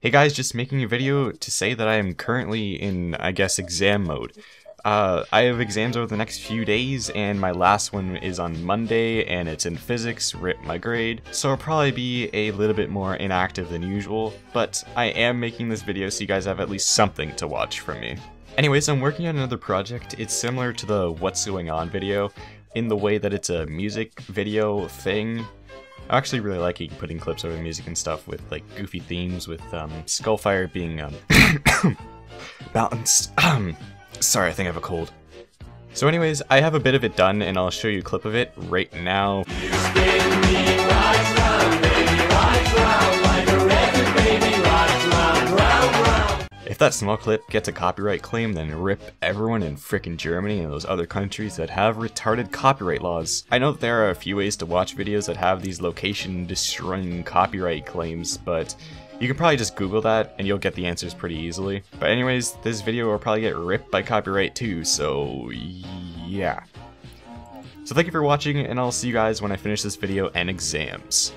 Hey guys, just making a video to say that I am currently in, I guess, exam mode. Uh, I have exams over the next few days, and my last one is on Monday, and it's in physics, rip my grade, so I'll probably be a little bit more inactive than usual, but I am making this video so you guys have at least something to watch from me. Anyways, I'm working on another project. It's similar to the What's Going On video, in the way that it's a music video thing, I actually really like putting clips over the music and stuff with like goofy themes, with um, Skullfire being um, balanced. Sorry, I think I have a cold. So anyways, I have a bit of it done and I'll show you a clip of it right now. If that small clip gets a copyright claim, then rip everyone in frickin' Germany and those other countries that have retarded copyright laws. I know that there are a few ways to watch videos that have these location-destroying copyright claims, but you can probably just Google that and you'll get the answers pretty easily. But anyways, this video will probably get ripped by copyright too, so yeah. So thank you for watching, and I'll see you guys when I finish this video and exams.